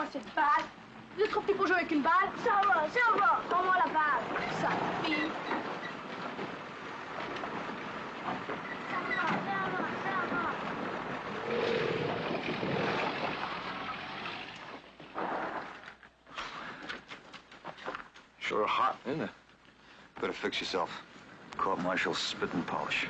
moi cette balle. Vous êtes trop petit pour jouer avec une balle Ça va, ça va. Rends-moi la balle. Ça fille. Sure hot, isn't it? Better fix yourself. Court martial spit and polish.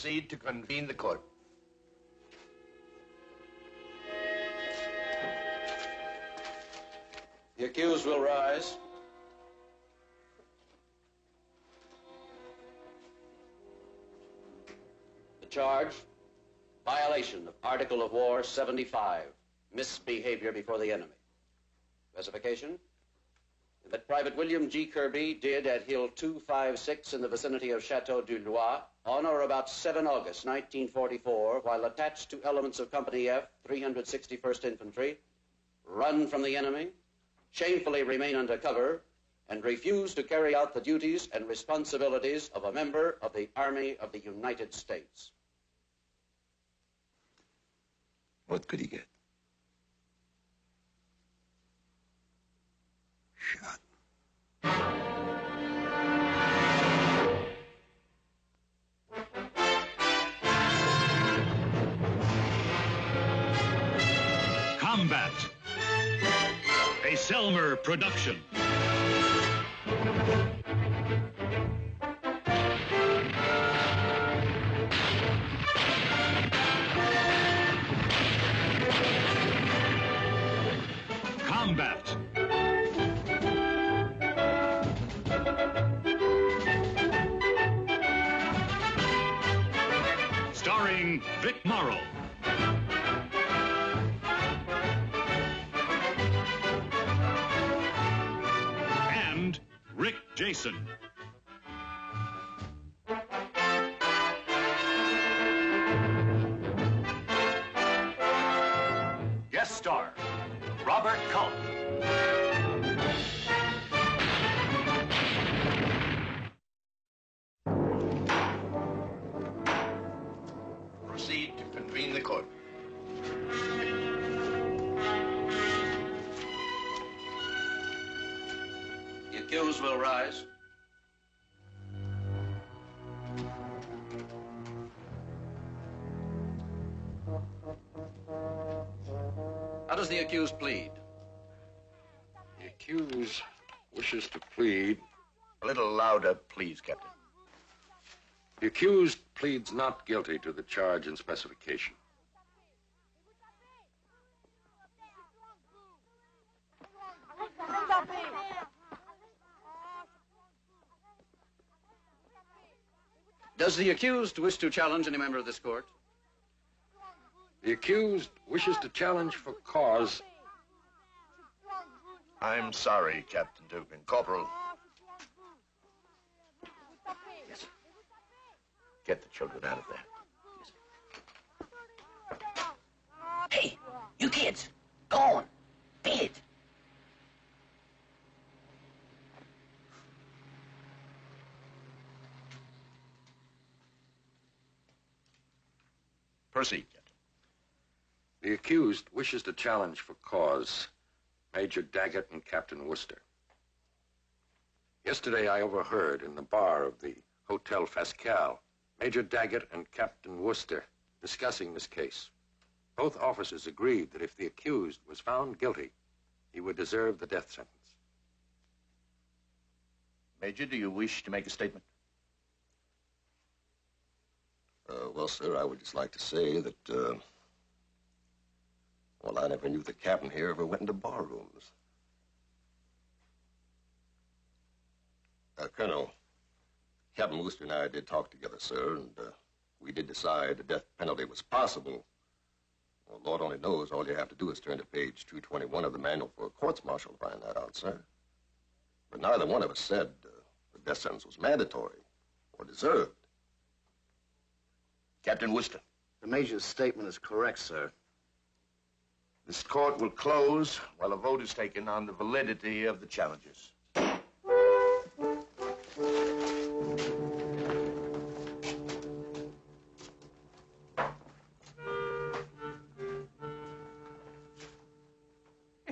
Proceed to convene the court. The accused will rise. The charge, violation of Article of War 75, misbehavior before the enemy. Specification, that Private William G. Kirby did at Hill 256 in the vicinity of Chateau du Loir on or about 7 August 1944, while attached to elements of Company F, 361st Infantry, run from the enemy, shamefully remain under cover, and refuse to carry out the duties and responsibilities of a member of the Army of the United States. What could he get? Shot. Combat. A Selmur production. Combat. Starring Vic Morrow. Jason. Accused will rise. How does the accused plead? The accused wishes to plead. A little louder, please, Captain. The accused pleads not guilty to the charge and specification. Does the accused wish to challenge any member of this court? The accused wishes to challenge for cause. I'm sorry, Captain Dugan. Corporal. Yes. Get the children out of there. Hey, you kids, go on. Bed. Proceed, Captain. The accused wishes to challenge for cause Major Daggett and Captain Worcester. Yesterday, I overheard in the bar of the Hotel Fascal Major Daggett and Captain Worcester discussing this case. Both officers agreed that if the accused was found guilty, he would deserve the death sentence. Major, do you wish to make a statement? Uh, well, sir, I would just like to say that, uh, well, I never knew the captain here ever went into bar rooms. Uh, Colonel, Captain Wooster and I did talk together, sir, and uh, we did decide the death penalty was possible. Well, Lord only knows all you have to do is turn to page 221 of the manual for a courts martial to find that out, sir. But neither one of us said uh, the death sentence was mandatory or deserved. Captain Worcester. The major's statement is correct, sir. This court will close while a vote is taken on the validity of the challenges.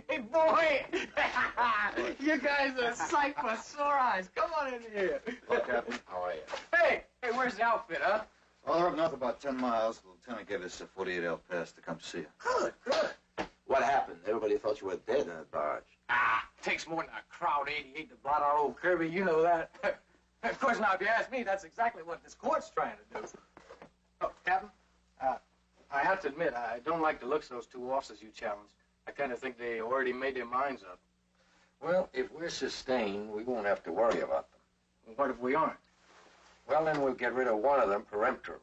Hey, boy! you guys are a sight for sore eyes. Come on in here. Hello, Captain. How are you? Hey, hey, where's the outfit, huh? Well, they're up north about 10 miles. The lieutenant gave us a 48-hour pass to come see you. Good, good. What happened? Everybody thought you were dead in that barge. Ah, takes more than a Kraut 88 to blot out old Kirby. You know that. of course, now, if you ask me, that's exactly what this court's trying to do. Oh, Captain, uh, I have to admit, I don't like the looks of those two officers you challenged. I kind of think they already made their minds up. Well, if we're sustained, we won't have to worry about them. What if we aren't? Well, then we'll get rid of one of them peremptorily.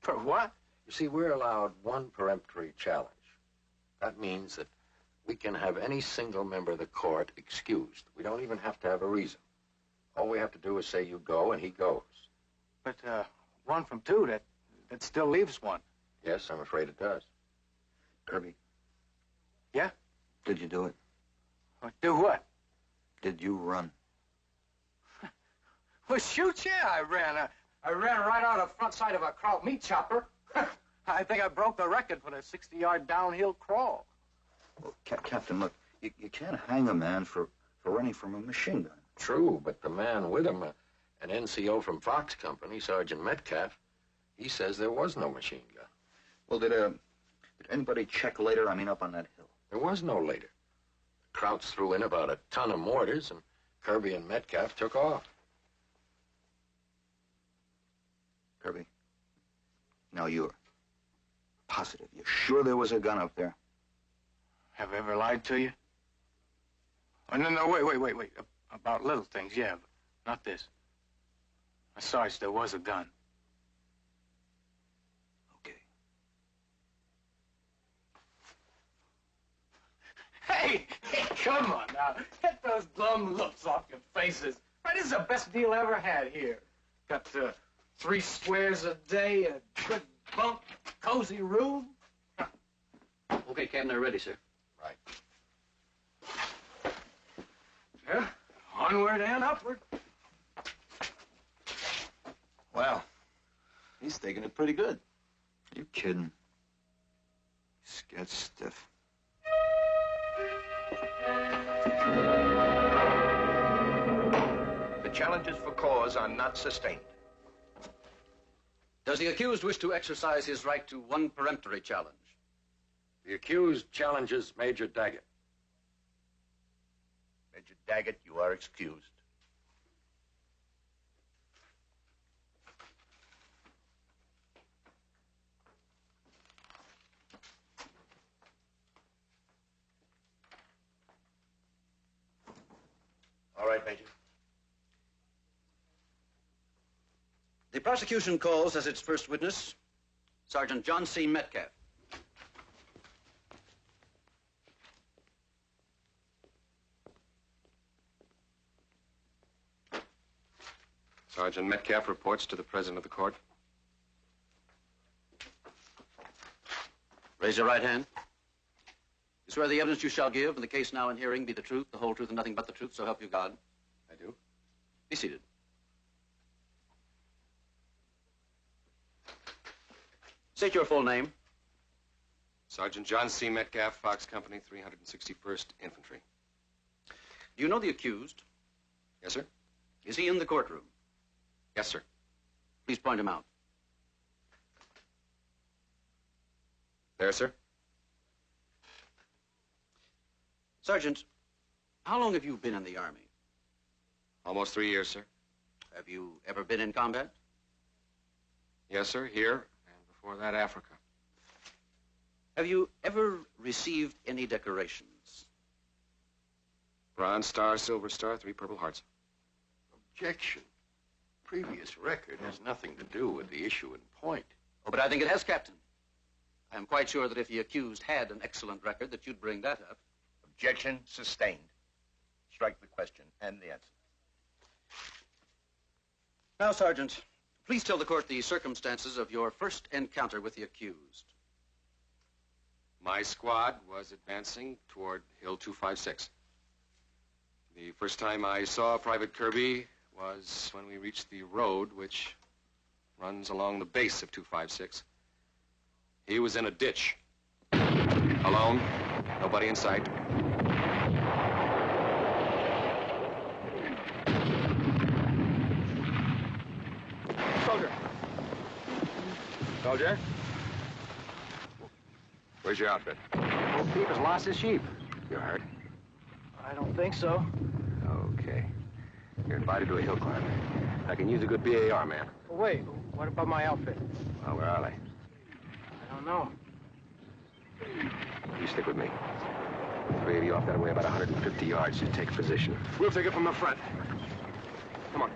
For what? You see, we're allowed one peremptory challenge. That means that we can have any single member of the court excused. We don't even have to have a reason. All we have to do is say you go, and he goes. But, uh, one from two, that, that still leaves one. Yes, I'm afraid it does. Kirby. Yeah? Did you do it? What, do what? Did you run? Well, shoot, yeah, I ran. I, I ran right out of the front side of a Kraut meat chopper. I think I broke the record for the 60-yard downhill crawl. Well, Ca- Captain, look, you, you can't hang a man for, for running from a machine gun. True, but the man with him, uh, an NCO from Fox Company, Sergeant Metcalf, he says there was no machine gun. Well, did, uh, did anybody check later? I mean, up on that hill. There was no later. The Krauts threw in about a ton of mortars, and Kirby and Metcalf took off. Kirby. Now you're positive. You're sure there was a gun up there? Have I ever lied to you? Oh, no, no, wait, wait, wait, wait. About little things, yeah, but not this. Sarge, there was a gun. Okay. Hey, hey, come on now. Get those glum looks off your faces. Right, this is the best deal I ever had here. Got uh, three squares a day, a good bunk, cozy room. Okay, Captain, they're ready, sir. Right. Yeah, onward and upward. Well, he's taking it pretty good. Are You kidding? He's got stiff. The challenges for cause are not sustained. Does the accused wish to exercise his right to one peremptory challenge? The accused challenges Major Daggett. Major Daggett, you are excused. All right, Major. The prosecution calls as its first witness Sergeant John C. Metcalf. Sergeant Metcalf reports to the president of the court. Raise your right hand. You swear the evidence you shall give in the case now in hearing be the truth, the whole truth, and nothing but the truth, so help you God. I do. Be seated. State your full name. Sergeant John C. Metcalf, Fox Company, 361st Infantry. Do you know the accused? Yes, sir? Is he in the courtroom? Yes, sir. Please point him out. There, sir? Sergeant, how long have you been in the Army? Almost three years, sir. Have you ever been in combat? Yes, sir, here, and before that, Africa. Have you ever received any decorations? Bronze Star, Silver Star, three Purple Hearts. Objection. Previous record has nothing to do with the issue in point. Oh, but I think it has, Captain. I am quite sure that if the accused had an excellent record, that you'd bring that up. Objection sustained. Strike the question and the answer. Now, Sergeant, please tell the court the circumstances of your first encounter with the accused. My squad was advancing toward Hill 256. The first time I saw Private Kirby was when we reached the road which runs along the base of 256. He was in a ditch. Alone, nobody in sight. Soldier. Soldier? Where's your outfit? Old Pete has lost his sheep. You hurt? I don't think so. Okay. You're invited to a hill climb. I can use a good BAR man. But wait, what about my outfit? Well, where are they? I don't know. You stick with me. Three of you off that way about 150 yards. Just take position. We'll take it from the front. Come on.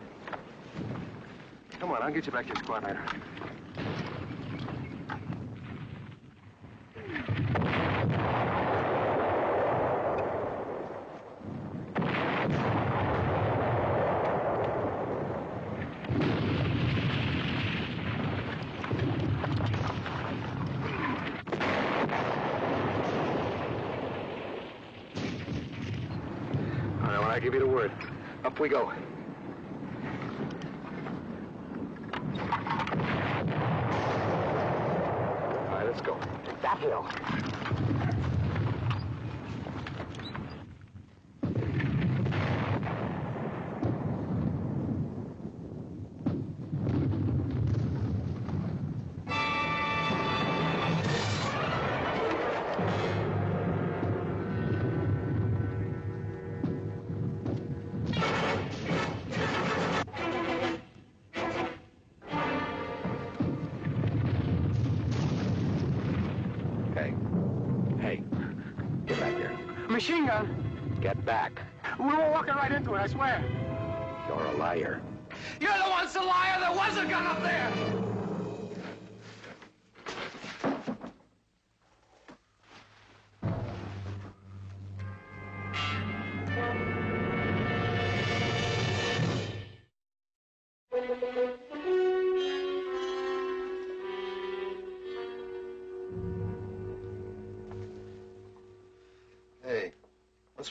Come on, I'll get you back to your squad later. All right, when I give you the word, up we go. All right, let's go. That hill. Back. We were walking right into it, I swear. You're a liar. You're the one's the liar. There was a gun up there.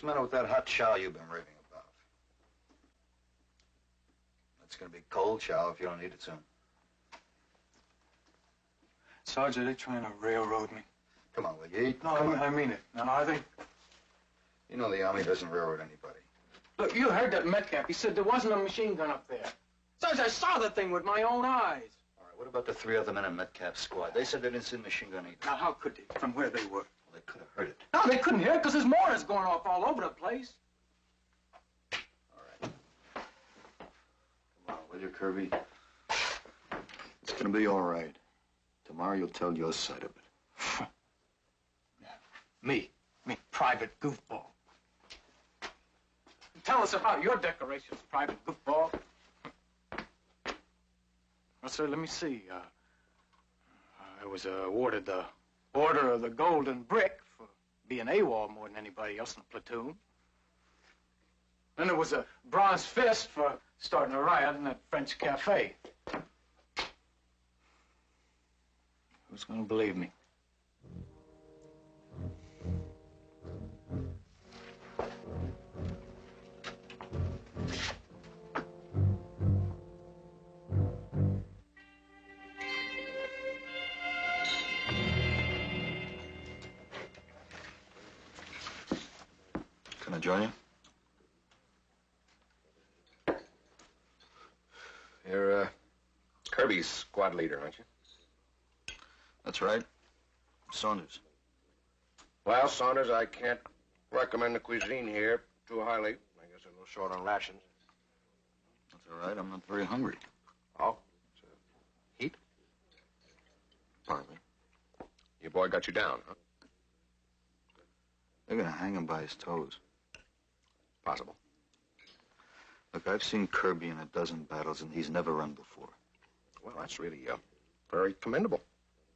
Matter with that hot chow you've been raving about? It's gonna be cold chow if you don't eat it soon. Sarge, are they trying to railroad me? Come on, will you eat? No, I, on. I mean it. No, I think. You know the Army doesn't railroad anybody. Look, you heard that Metcalf. He said there wasn't a machine gun up there. Sarge, I saw the thing with my own eyes. All right, what about the three other men in Metcalf's squad? They said they didn't see the machine gun either. Now, how could they, from where they were? Well, they could have heard it. No, they couldn't hear it because there's mortars going off all over the place. All right. Come on, will you, Kirby? It's gonna be all right. Tomorrow you'll tell your side of it. Me. Me, private goofball. Tell us about your decorations, private goofball. Well, sir, let me see. Uh, I was uh, awarded the Order of the Golden Brick for being AWOL more than anybody else in the platoon. Then there was a Bronze Fist for starting a riot in that French cafe. Who's gonna believe me? Kirby's squad leader, aren't you? That's right. Saunders. Well, Saunders, I can't recommend the cuisine here too highly. I guess a little short on rations. That's all right. I'm not very hungry. Oh? It's, heat? Partly. Your boy got you down, huh? They're gonna hang him by his toes. Possible. Look, I've seen Kirby in a dozen battles, and he's never run before. Well, that's really, uh, very commendable.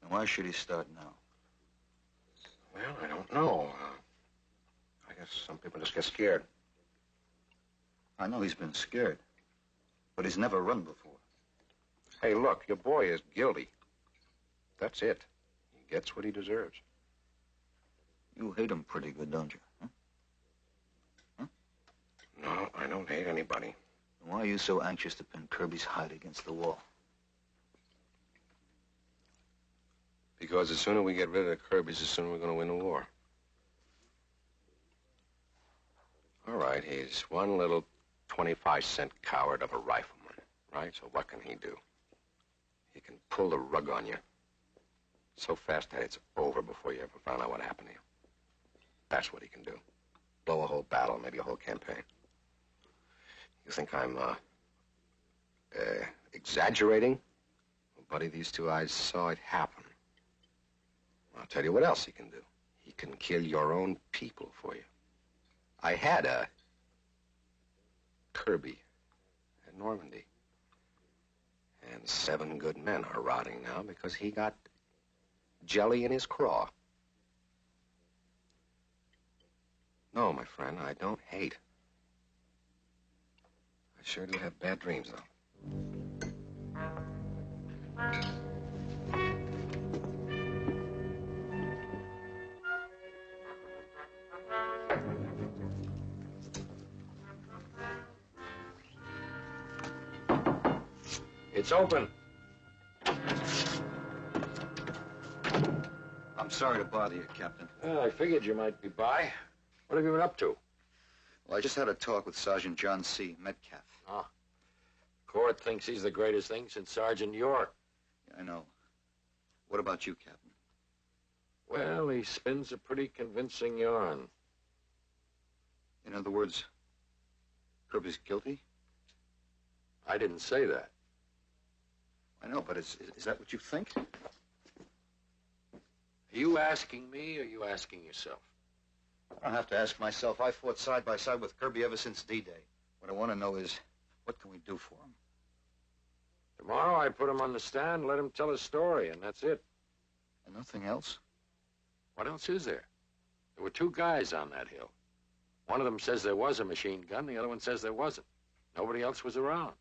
And why should he start now? Well, I don't know. Uh, I guess some people just get scared. I know he's been scared, but he's never run before. Hey, look, your boy is guilty. That's it. He gets what he deserves. You hate him pretty good, don't you? Huh? No, I don't hate anybody. Why are you so anxious to pin Kirby's hide against the wall? Because the sooner we get rid of the Kirby's, the sooner we're going to win the war. All right, he's one little 25 cent coward of a rifleman, right? So what can he do? He can pull the rug on you so fast that it's over before you ever found out what happened to you. That's what he can do. Blow a whole battle, maybe a whole campaign. You think I'm, uh, uh, exaggerating? Well, buddy, these two eyes saw it happen. I'll tell you what else he can do. He can kill your own people for you. I had a Kirby at Normandy. And seven good men are rotting now because he got jelly in his craw. No, my friend, I don't hate. I sure do have bad dreams, though. It's open. I'm sorry to bother you, Captain. Well, I figured you might be by. What have you been up to? Well, I just had a talk with Sergeant John C. Metcalf. Ah. Court thinks he's the greatest thing since Sergeant York. Yeah, I know. What about you, Captain? Well, he spins a pretty convincing yarn. In other words, Kirby's guilty? I didn't say that. I know, but is, is that what you think? Are you asking me or are you asking yourself? I don't have to ask myself. I fought side by side with Kirby ever since D-Day. What I want to know is, what can we do for him? Tomorrow I put him on the stand, let him tell his story, and that's it. And nothing else? What else is there? There were two guys on that hill. One of them says there was a machine gun, the other one says there wasn't. Nobody else was around.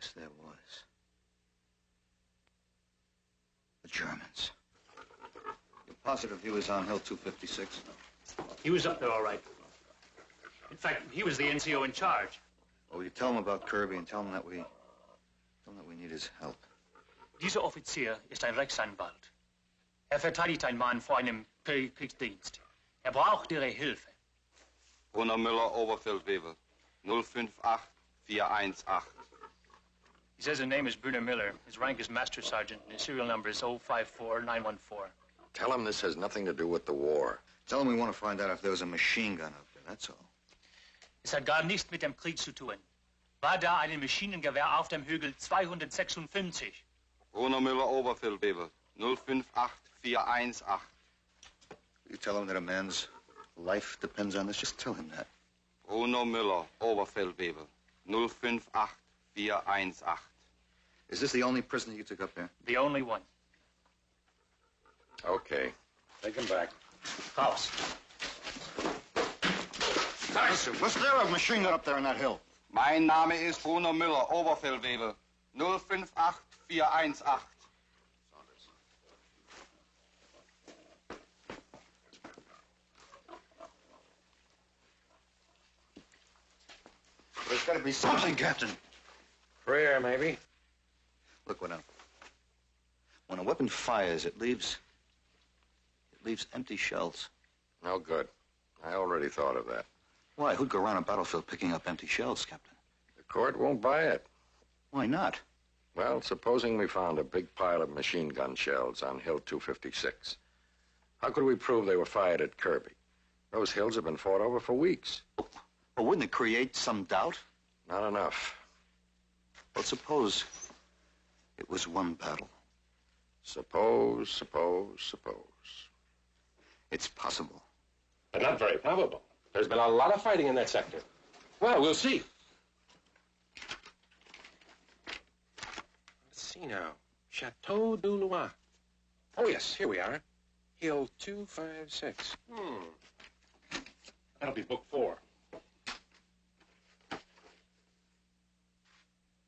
Oh, yes, there was. The Germans. You're positive he was on Hill 256? He was up there all right. In fact, he was the NCO in charge. Well, you tell him about Kirby and tell him that we... Tell him that we need his help. Dieser Offizier ist ein Rechtsanwalt. Er verteidigt einen Mann vor einem Kriegsdienst. Er braucht Ihre Hilfe. Bruno Müller, Oberfeldwebel. 058418. He says his name is Bruno Miller. His rank is Master Sergeant, and his serial number is 054914. Tell him this has nothing to do with the war. Tell him we want to find out if there was a machine gun up there, that's all. Es hat gar nichts mit dem Krieg zu tun. War da ein Maschinengewehr auf dem Hügel 256? Bruno Müller, Oberfeldwebel. 058418. You tell him that a man's life depends on this. Just tell him that. Bruno Müller, Oberfeldwebel. 058418. Is this the only prisoner you took up there? The only one. Okay. Take him back. Raus. Listen, was there a machine gun up there on that hill? Mein Name is Bruno Müller, Oberfeldwebel. 058418. There's got to be something, Captain. Prayer, maybe. Look, when a when a weapon fires, it leaves it leaves empty shells. No good. I already thought of that. Why? Who'd go around a battlefield picking up empty shells, Captain? The court won't buy it. Why not? Well, supposing we found a big pile of machine gun shells on Hill 256. How could we prove they were fired at Kirby? Those hills have been fought over for weeks. But wouldn't it create some doubt? Not enough. Well, suppose it was one battle. Suppose, suppose, suppose. It's possible. But not very probable. There's been a lot of fighting in that sector. Well, we'll see. Let's see now. Chateau du Loir. Oh, yes, here we are. Hill 256. Hmm. That'll be book four.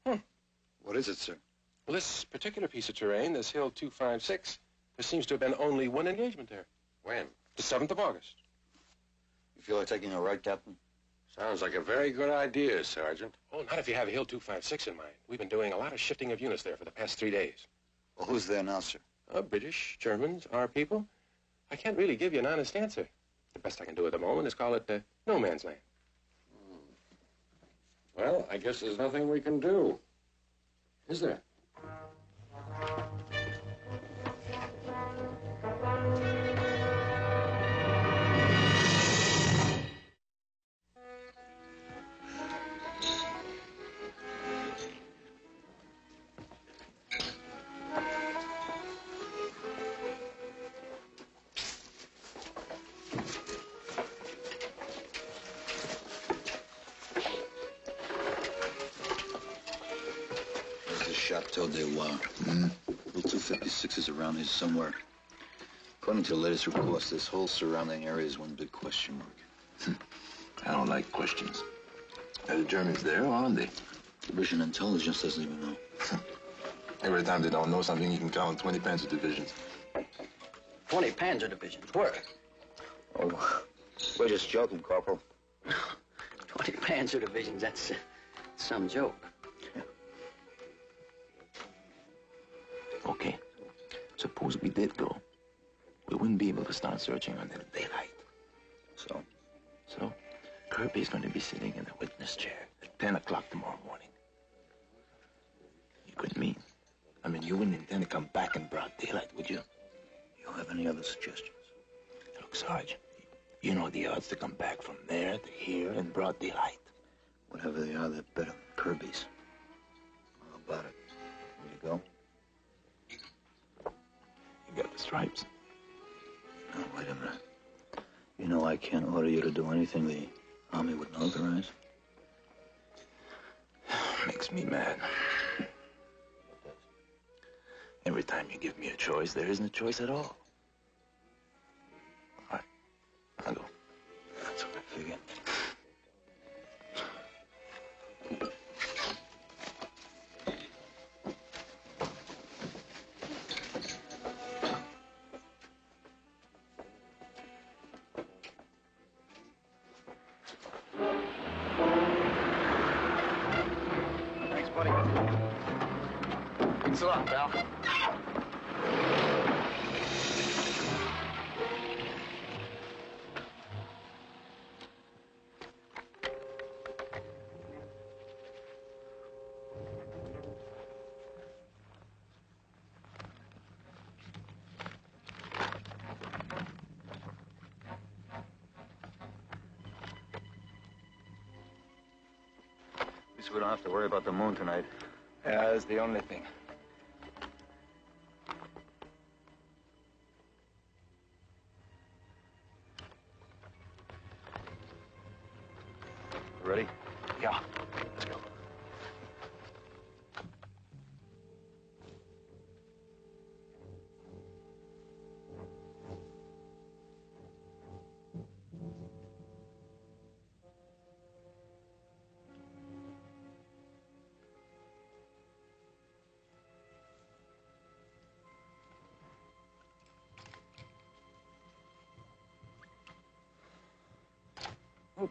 Hmm. What is it, sir? Well, this particular piece of terrain, this Hill 256, There seems to have been only one engagement there. When? The 7th of August. You feel like taking a ride, Captain? Sounds like a very good idea, Sergeant. Oh, not if you have Hill 256 in mind. We've been doing a lot of shifting of units there for the past three days. Well, who's there now, sir? Uh, British, Germans, our people. I can't really give you an honest answer. The best I can do at the moment is call it uh, no man's land. Well, I guess there's nothing we can do. Is there? According to the latest reports, this whole surrounding area is one big question mark. I don't like questions. Are the Germans there or aren't they? Division intelligence doesn't even know. Every time they don't know something, you can count on 20 panzer divisions. 20 panzer divisions. Where? Oh, we're just joking, Corporal. 20 panzer divisions. That's uh, some joke. Okay. Suppose we did go. Wouldn't be able to start searching until daylight. So? So, Kirby's going to be sitting in the witness chair at 10 o'clock tomorrow morning. You couldn't mean. I mean, you wouldn't intend to come back in broad daylight, would you? You have any other suggestions? Look, Sarge, you know the odds to come back from there to here in broad daylight. Whatever they are, they're better than Kirby's. How about it? Will you go? You got the stripes. Can't order you to do anything the Army wouldn't authorize. Makes me mad. Every time you give me a choice, there isn't a choice at all. All we don't have to worry about the moon tonight. Yeah, that's the only thing. Ready? Yeah. Let's go.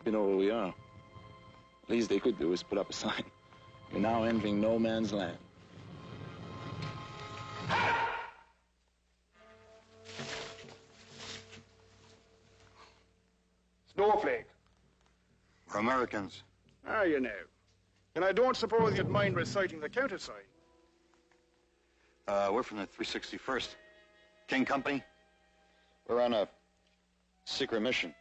Hope you know where we are. Least they could do is put up a sign. We're now entering no man's land. Snowflake. We're Americans. Ah, you know. And I don't suppose you'd mind reciting the countersign. Uh, we're from the 361st. King Company. We're on a secret mission.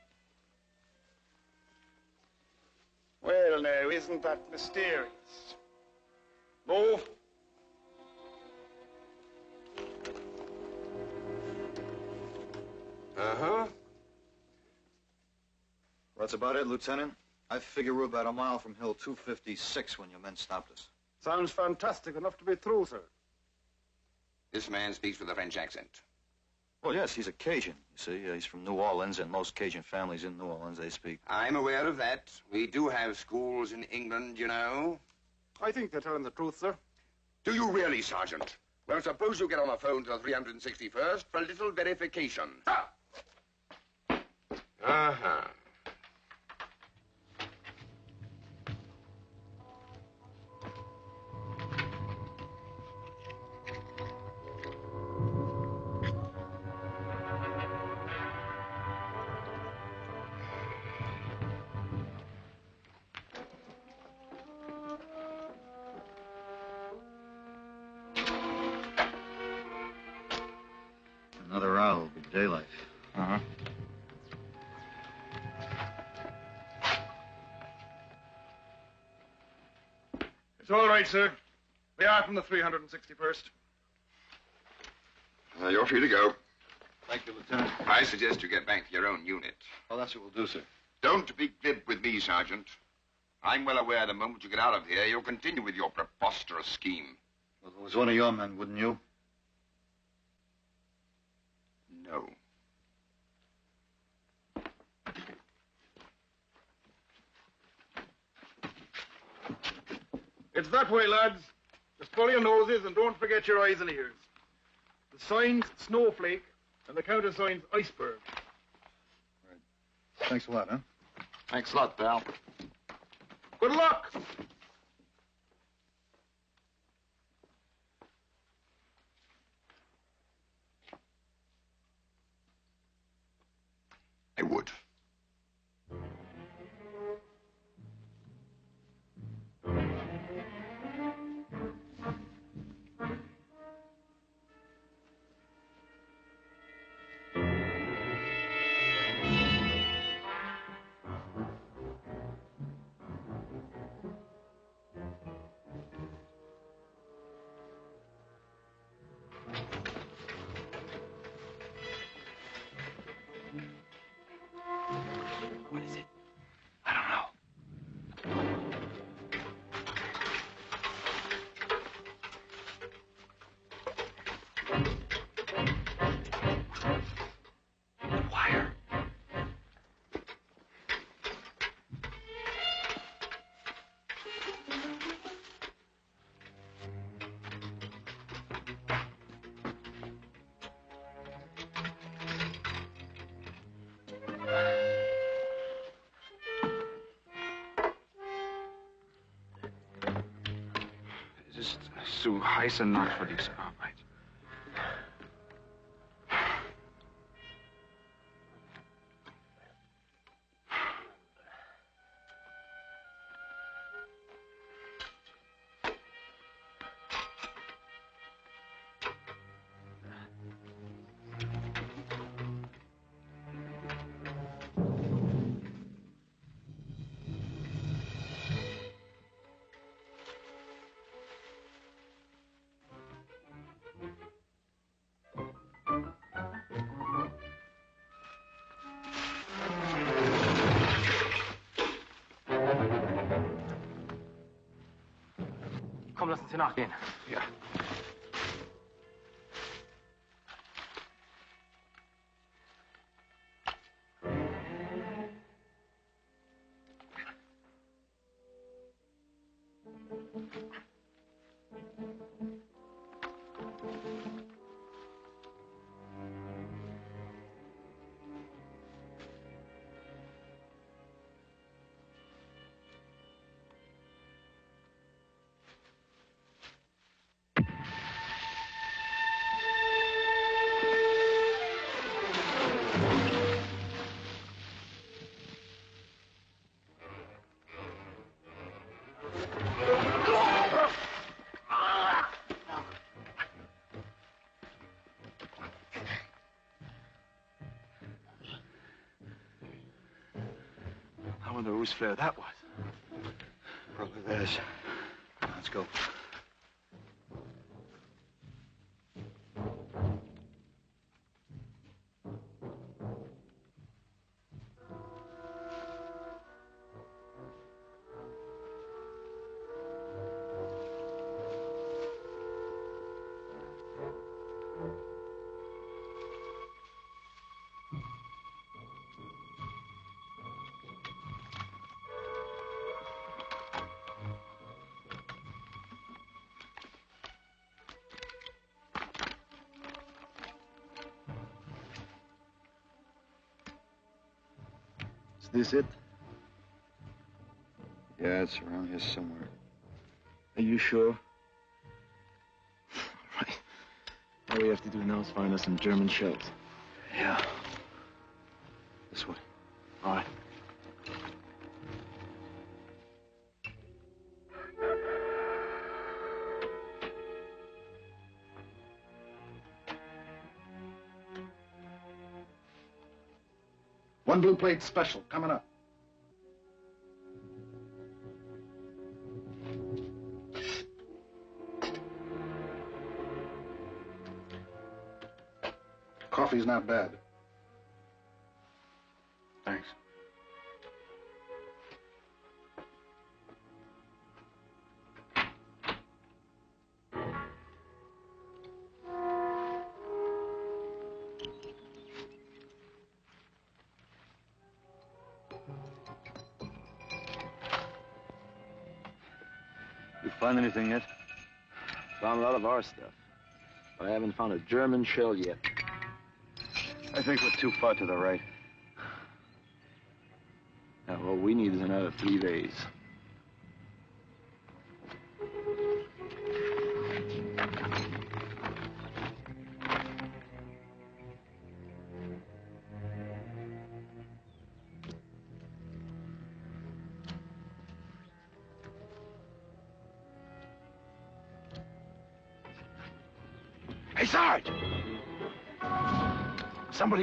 Well, now, isn't that mysterious? Move. Uh-huh. That's about it, Lieutenant. I figure we're about a mile from Hill 256 when your men stopped us. Sounds fantastic enough to be true, sir. This man speaks with a French accent. Well, yes, he's a Cajun. You see, uh, he's from New Orleans, and most Cajun families in New Orleans, they speak. I'm aware of that. We do have schools in England, you know. I think they're telling the truth, sir. Do you really, Sergeant? Well, suppose you get on the phone to the 361st for a little verification. Uh-huh. Right, sir. We are from the 361st. Uh, you're free to go. Thank you, Lieutenant. I suggest you get back to your own unit. Well, that's what we'll do, sir. Don't be glib with me, Sergeant. I'm well aware the moment you get out of here, you'll continue with your preposterous scheme. Well, it was one of your men, wouldn't you? No. It's that way, lads. Just follow your noses and don't forget your eyes and ears. The sign's snowflake and the countersign's iceberg. Thanks a lot, huh? Thanks a lot, pal. Good luck! I would. So heiß and not for diese Lass uns hier nachgehen. Ja. Wonder whose flare that was. Probably theirs. Let's go. This it? Yeah, it's around here somewhere. Are you sure? right. All we have to do now is find us some German shells. Blue plate special coming up. Coffee's not bad. You find anything yet? Found a lot of our stuff. But I haven't found a German shell yet. I think we're too far to the right. Now, what we need is another three days.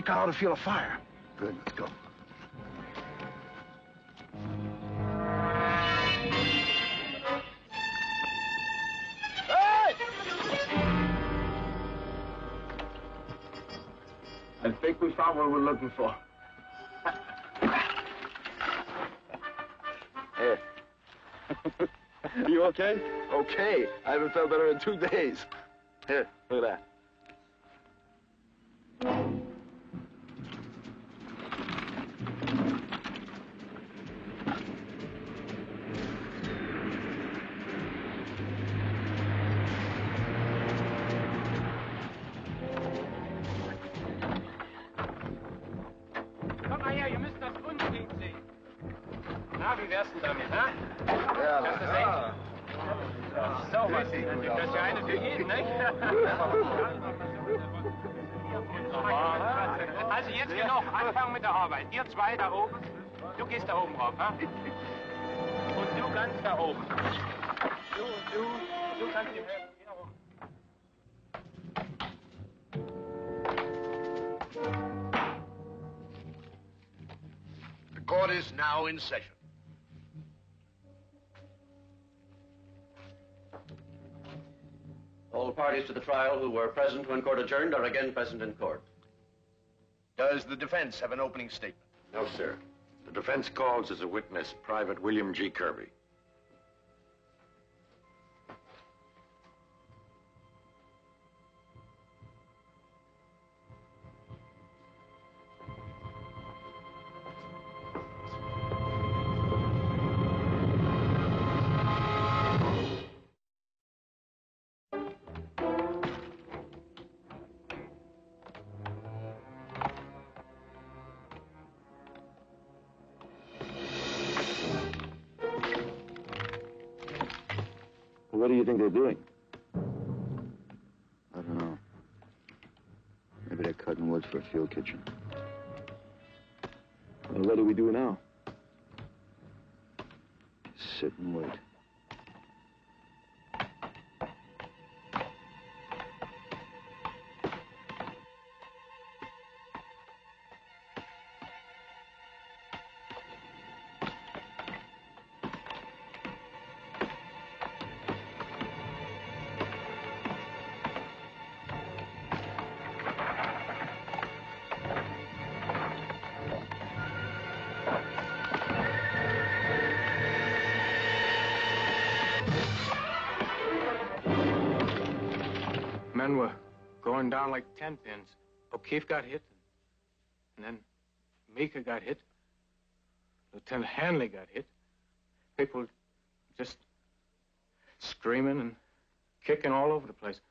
Somebody got out to feel a fire. Good, let's go. I think we found what we're looking for. Hey. you okay? Okay. I haven't felt better in two days. Here, look at that. Gehst da oben rauf, hä? Und du ganz da oben. Du, du, du kannst ihm helfen. Geh da rum. The court is now in session. All parties to the trial who were present when court adjourned are again present in court. Does the defense have an opening statement? No, sir. The defense calls as a witness Private William G. Kirby. What do you think they're doing? I don't know. Maybe they're cutting wood for a field kitchen. Well, what do we do now? Sit and wait. Down like ten pins. O'Keefe got hit, and then Meeker got hit. Lieutenant Hanley got hit. People just screaming and kicking all over the place.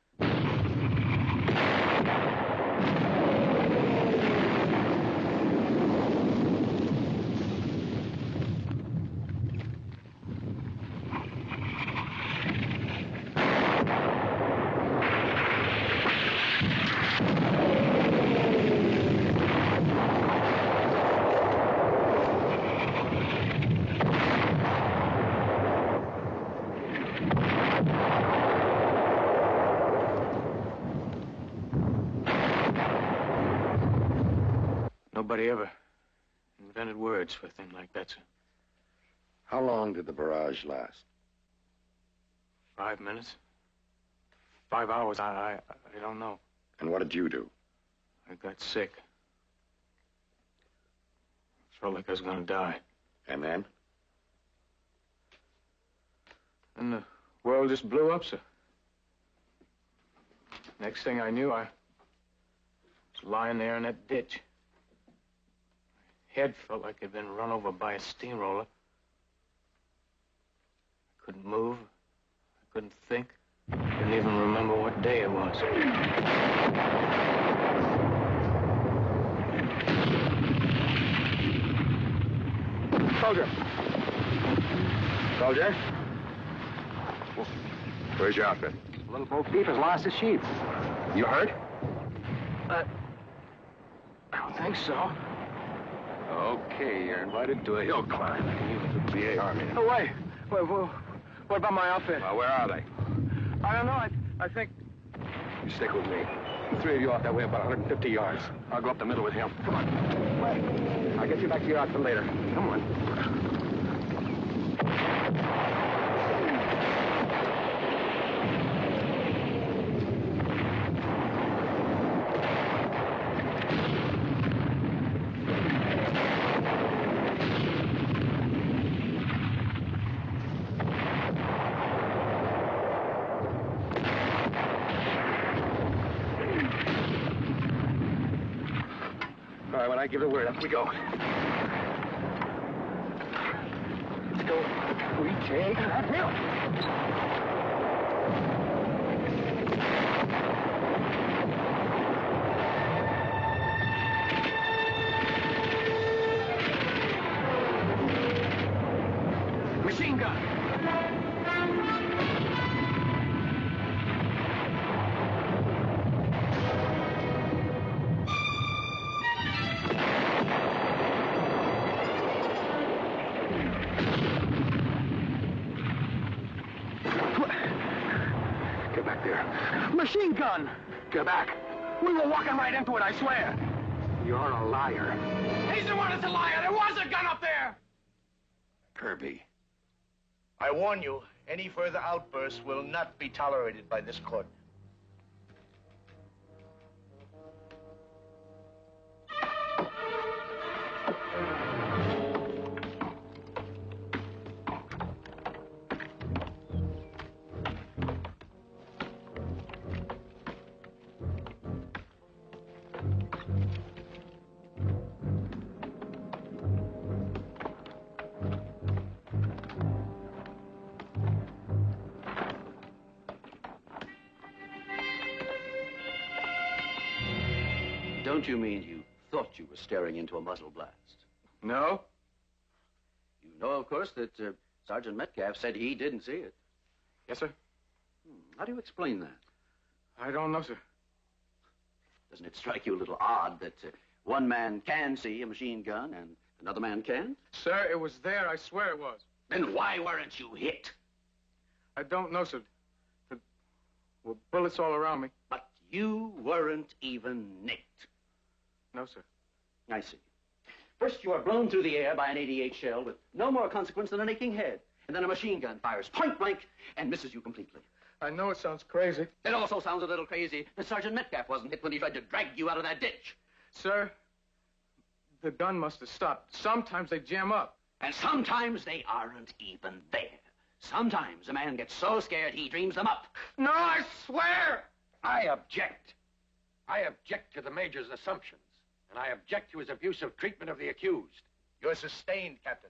Nobody ever invented words for a thing like that, sir. How long did the barrage last? Five minutes? Five hours? I, I, I don't know. And what did you do? I got sick. Felt like I was gonna die. And then? And the world just blew up, sir. Next thing I knew, I was lying there in that ditch. My head felt like it'd been run over by a steamroller. I couldn't move. I couldn't think. I didn't even remember what day it was. Soldier. Soldier? Where's your outfit? Little Bo Peep has lost his sheep. You hurt? Uh, I don't think so. Okay, you're invited to a hill climb. The VA Army. Oh, wait. Wait, wait. What about my outfit? Well, where are they? I don't know. I, I think... You stick with me. The three of you out that way about 150 yards. I'll go up the middle with him. Come on. Wait. I'll get you back to your outfit later. Come on. All right, up we go. Let's go. We take that hill. You're a liar. He's the one that's a liar. There was a gun up there. Kirby. I warn you, any further outbursts will not be tolerated by this court. Don't you mean you thought you were staring into a muzzle blast? No? You know, of course, that uh, Sergeant Metcalf said he didn't see it. Yes, sir? How do you explain that? I don't know, sir. Doesn't it strike you a little odd that uh, one man can see a machine gun and another man can't? Sir, it was there. I swear it was. Then why weren't you hit? I don't know, sir. There were bullets all around me. But you weren't even nicked. No, sir. I see. First, you are blown through the air by an 88 shell with no more consequence than an aching head. And then a machine gun fires point blank and misses you completely. I know it sounds crazy. It also sounds a little crazy that Sergeant Metcalf wasn't hit when he tried to drag you out of that ditch. Sir, the gun must have stopped. Sometimes they jam up. And sometimes they aren't even there. Sometimes a man gets so scared he dreams them up. No, I swear! I object. I object to the Major's assumptions. And I object to his abusive treatment of the accused. You're sustained, Captain.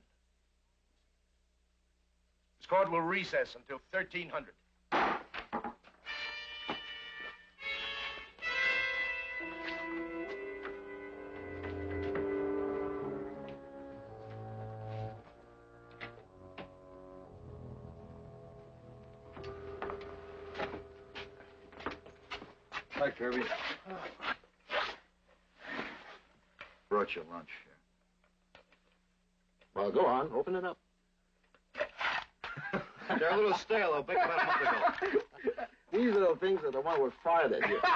This court will recess until 1300. Well, go on. Open it up. They're a little stale. I'll bake them out a month ago. These little things are the one we're fired at you.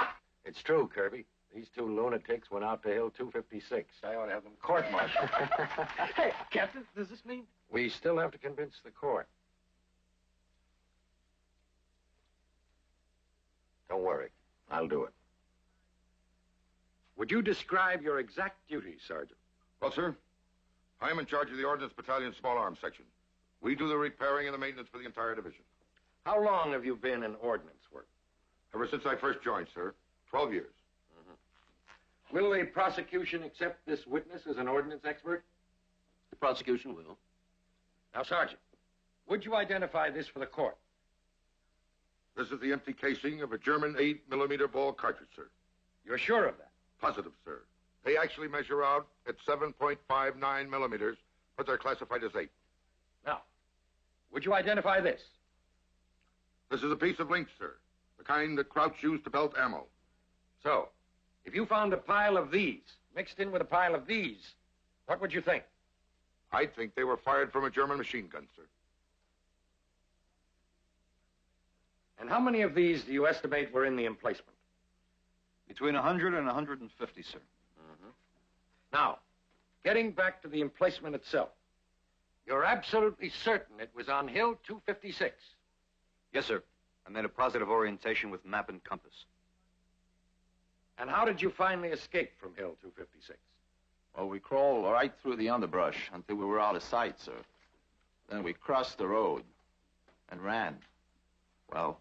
It's true, Kirby. These two lunatics went out to Hill 256. I ought to have them court-martialed. Hey, Captain, does this mean? we still have to convince the court. Don't worry. I'll do it. Would you describe your exact duties, Sergeant? Well, sir, I'm in charge of the Ordnance Battalion Small Arms Section. We do the repairing and the maintenance for the entire division. How long have you been in ordnance work? Ever since I first joined, sir. Twelve years. Mm-hmm. Will the prosecution accept this witness as an ordnance expert? The prosecution will. Now, Sergeant, would you identify this for the court? This is the empty casing of a German 8 millimeter ball cartridge, sir. You're sure of that? Positive, sir. They actually measure out at 7.59 millimeters, but they're classified as 8. Now, would you identify this? This is a piece of link, sir. The kind that Krauts used to belt ammo. So, if you found a pile of these mixed in with a pile of these, what would you think? I'd think they were fired from a German machine gun, sir. And how many of these do you estimate were in the emplacement? Between 100 and 150, sir. Now, getting back to the emplacement itself, you're absolutely certain it was on Hill 256. Yes, sir. I made a positive orientation with map and compass. And how did you finally escape from Hill 256? Well, we crawled right through the underbrush until we were out of sight, sir. Then we crossed the road and ran. Well,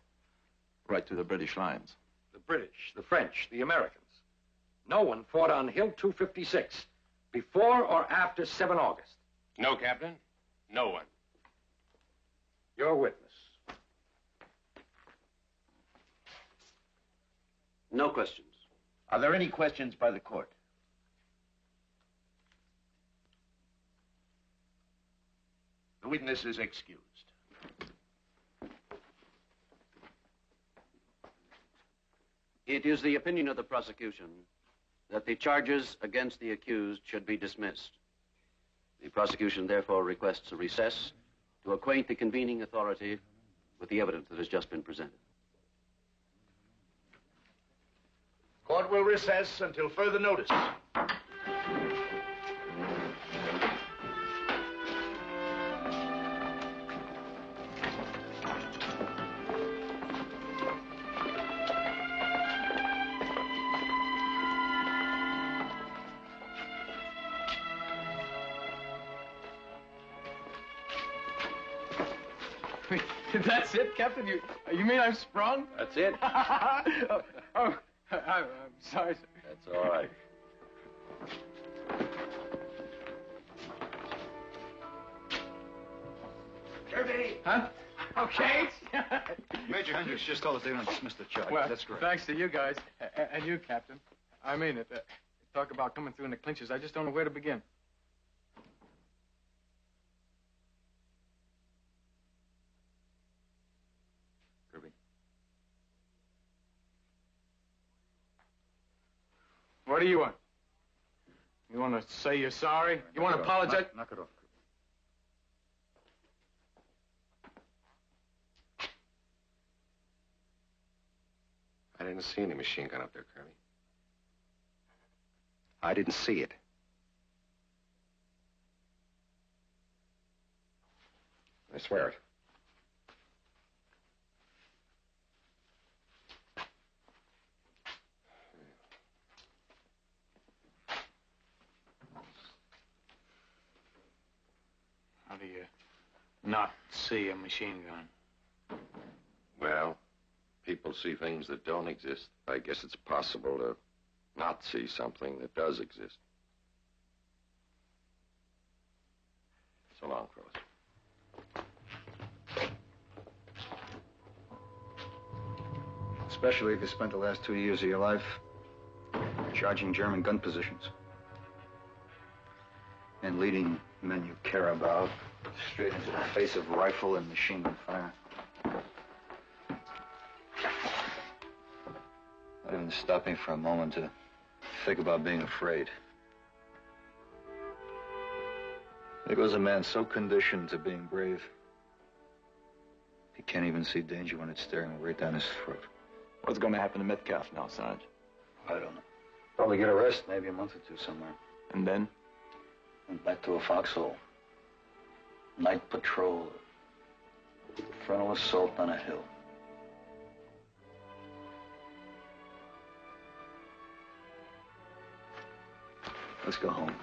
right to the British lines. The British, the French, the Americans. No one fought on Hill 256 before or after 7 August. No, Captain. No one. Your witness. No questions. Are there any questions by the court? The witness is excused. It is the opinion of the prosecution that the charges against the accused should be dismissed. The prosecution therefore requests a recess to acquaint the convening authority with the evidence that has just been presented. Court will recess until further notice. Captain? You, you mean I'm sprung? That's it. oh, oh I, I'm sorry, sir. That's all right. Kirby! Huh? Okay. Major Hendricks just told us they're going to dismiss the charge. well, That's great. thanks to you guys. And you, Captain. I mean it. Uh, talk about coming through in the clinches. I just don't know where to begin. What do you want? You want to say you're sorry? You want to Knock it off. apologize? Knock, knock it off. I didn't see any machine gun up there, Kirby. I didn't see it. I swear it. Not see a machine gun? Well, people see things that don't exist. I guess it's possible to not see something that does exist. So long, fellas. Especially if you spent the last two years of your life charging German gun positions. And leading men you care about straight into the face of rifle and machine gun fire. Not even stopping for a moment to think about being afraid. There goes a man so conditioned to being brave, he can't even see danger when it's staring right down his throat. What's going to happen to Metcalf now, Sarge? I don't know. Probably get a rest, maybe a month or two somewhere. And then? Went back to a foxhole. Night patrol. Frontal assault on a hill. Let's go home.